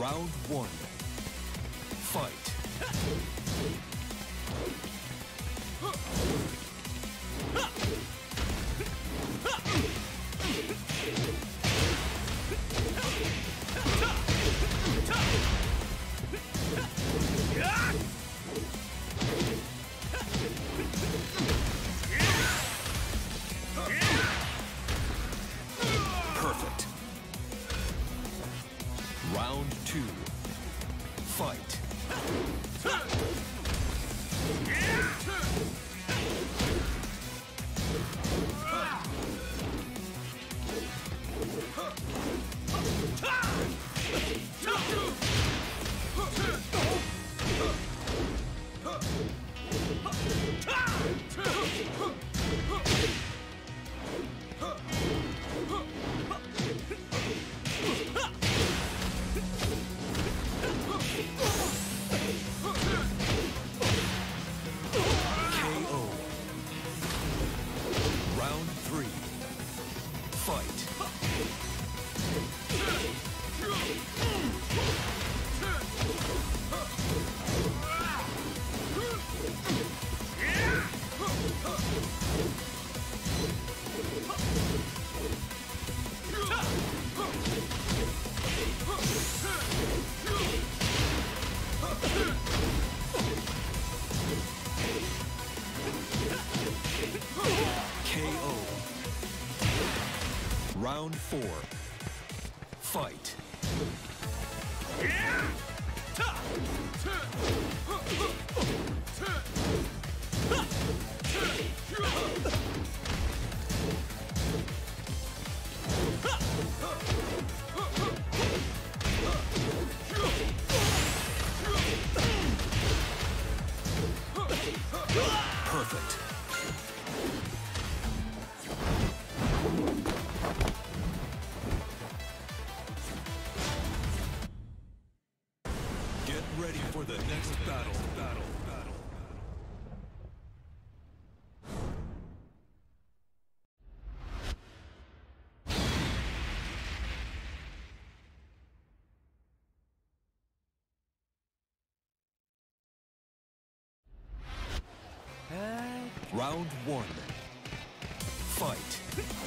Round one. Fight. fight. Round one. Fight.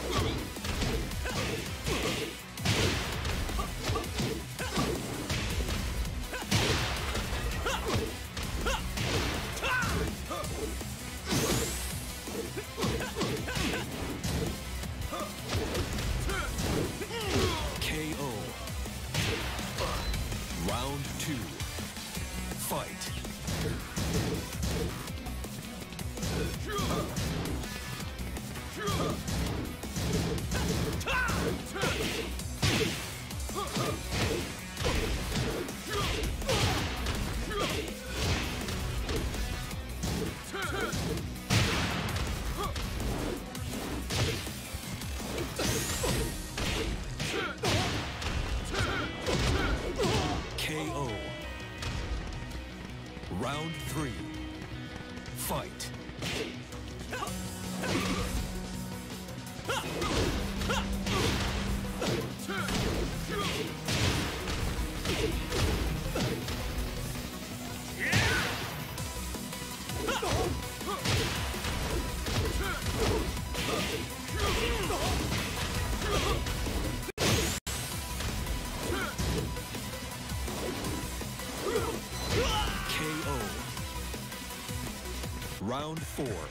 Round four.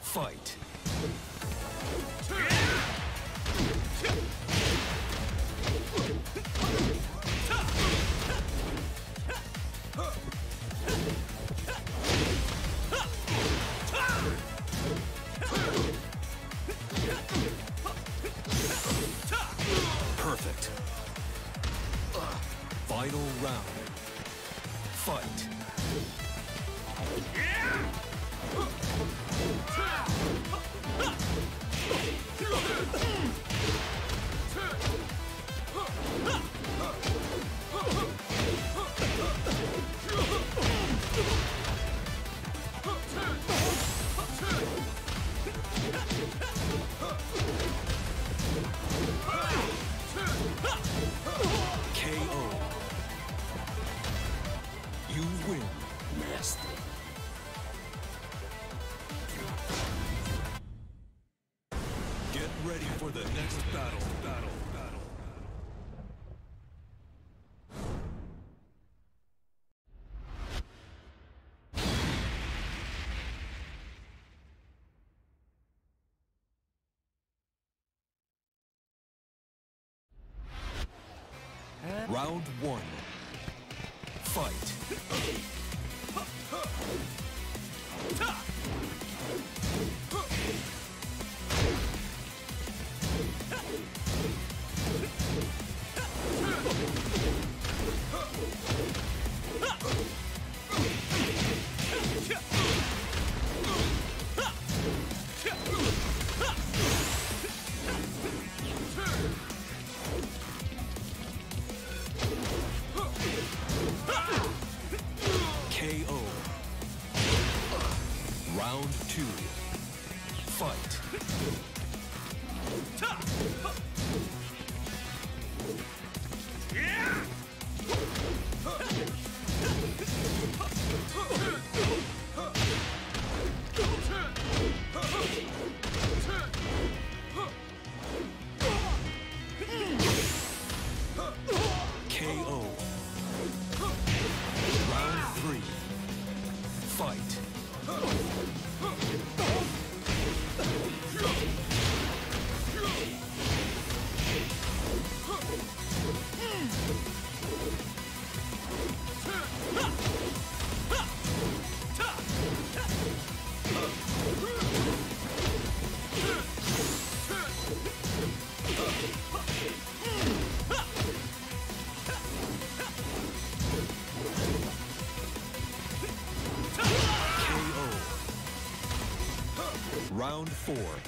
Fight. Round one. Fight. fight. four.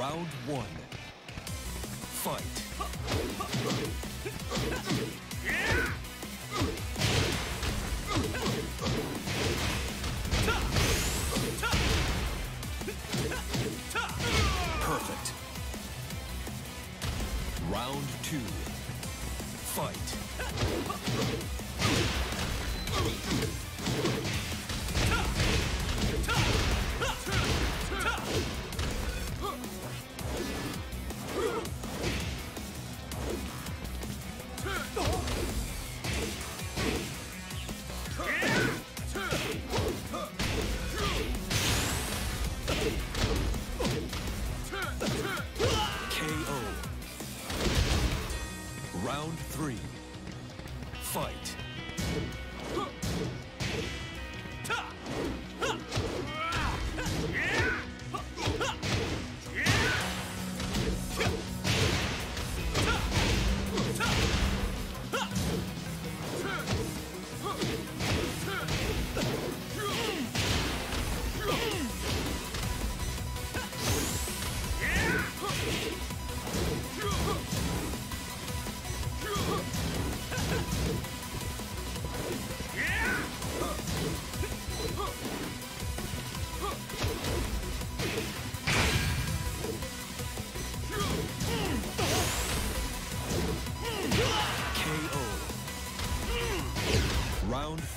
Round one. Fight.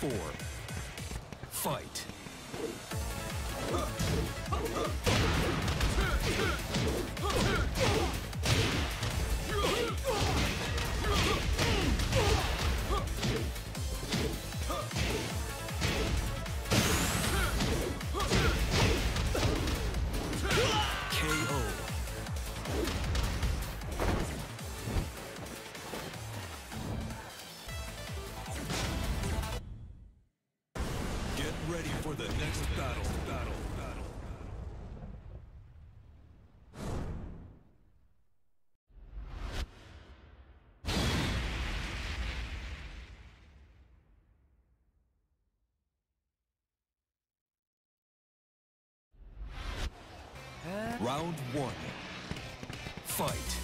four. Round one. Fight.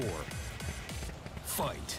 Four. Fight.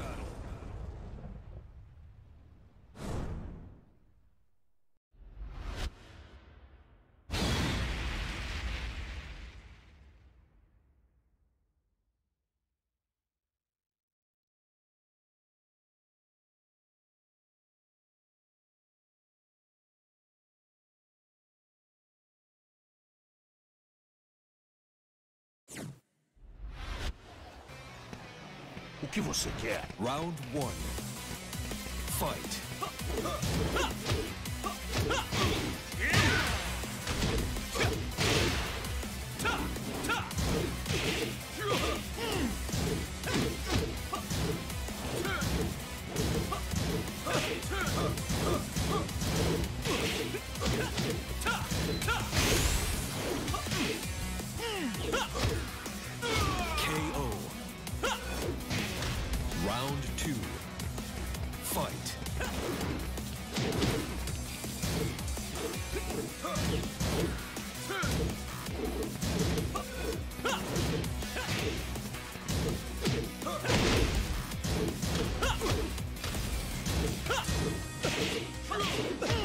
Que você quer? Round one. Fight. Come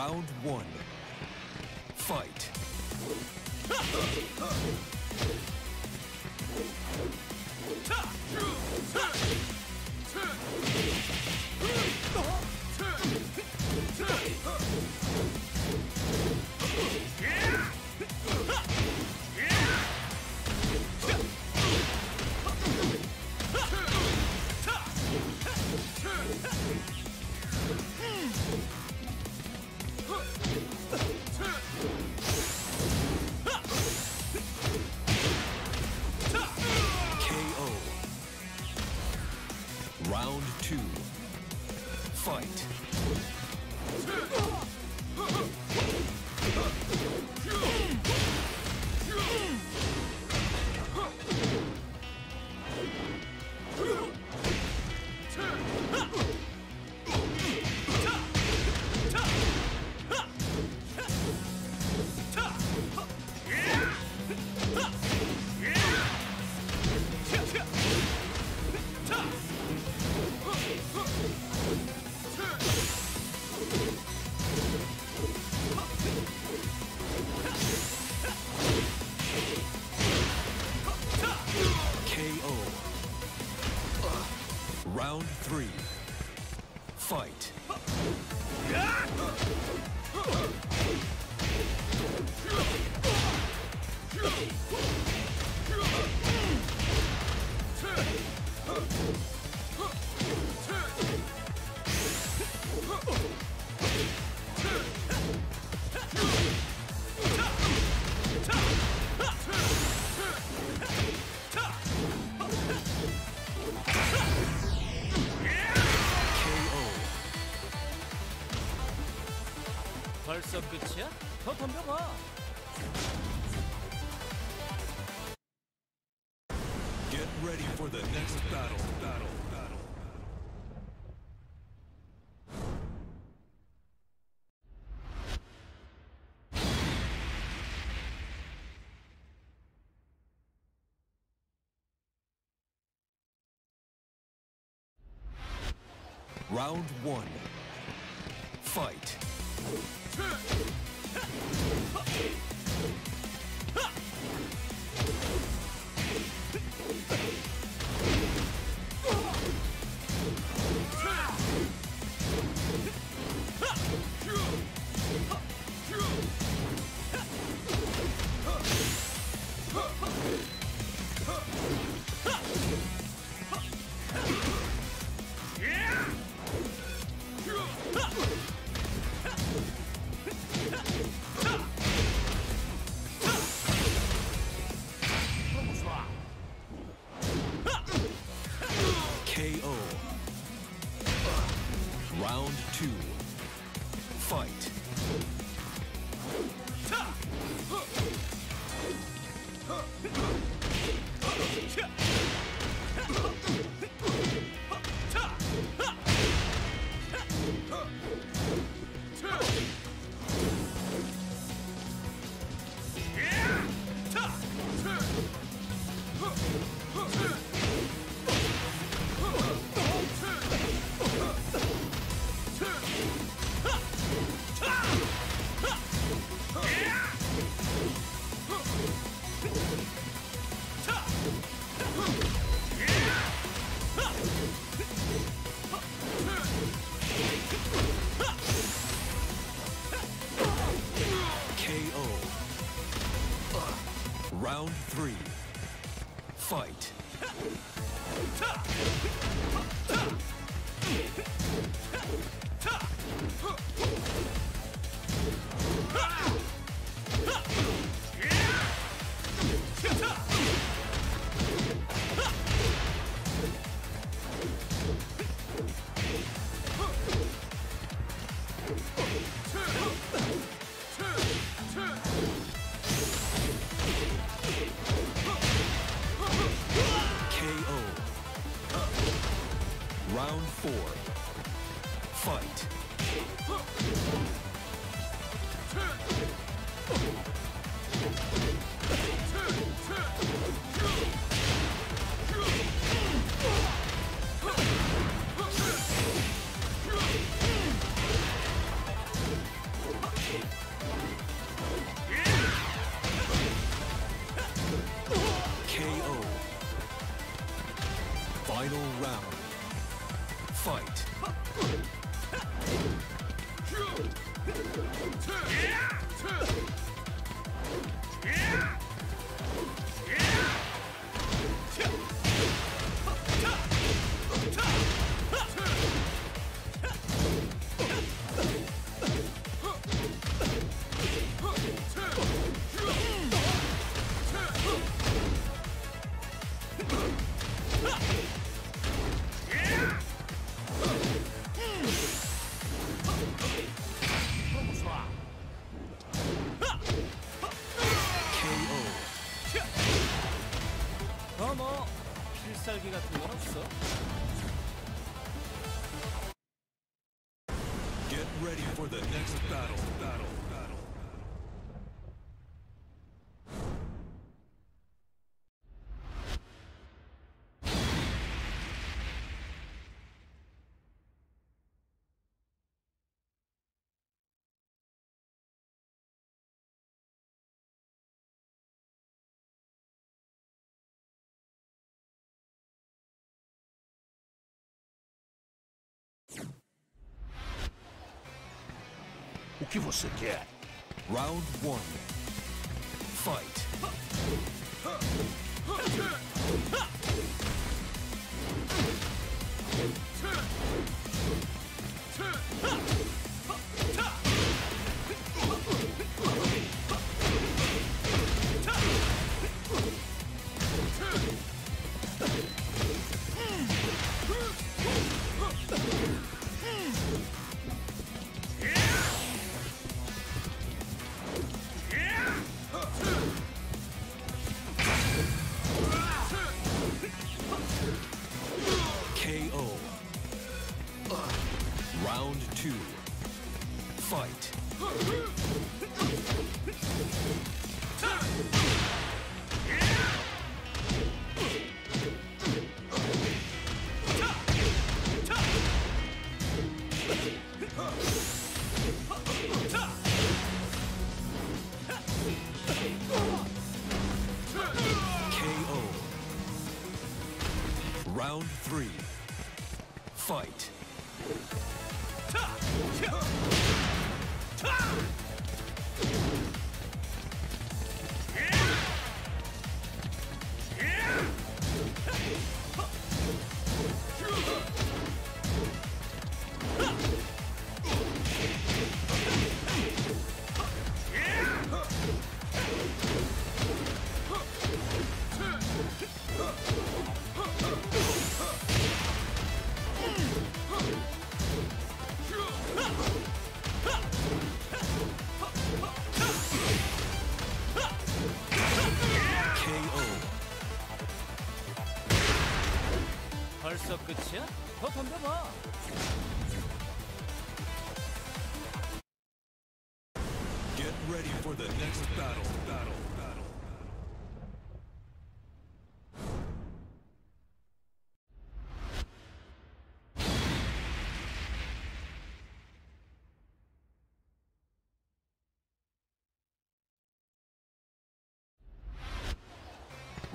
Round one. Fight. Round three. Fight. Round one. Fight. Fight! Ha! O que você quer? Round 1. Fight.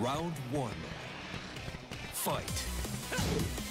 Round one. Fight.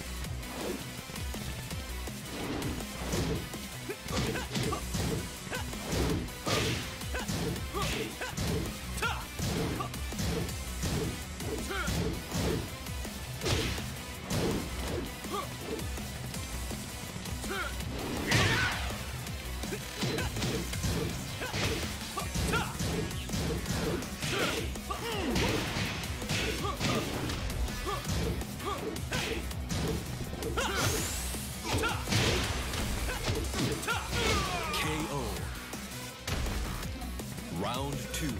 Round two.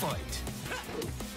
Fight.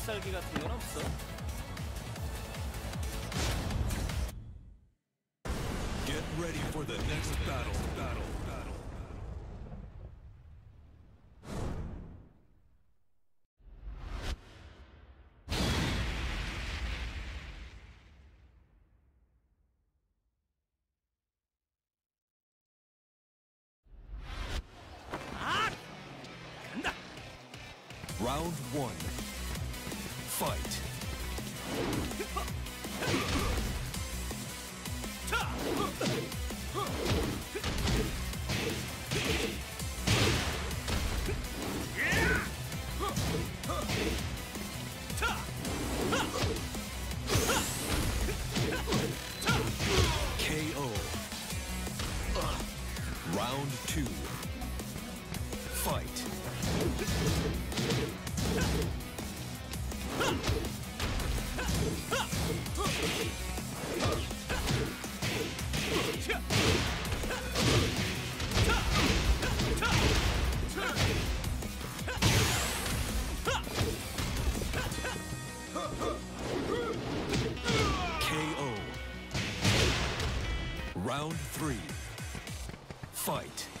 필살기 같은 건 없어. Get ready for the next battle. Battle. Battle. Round one. Fight. Round three. Fight.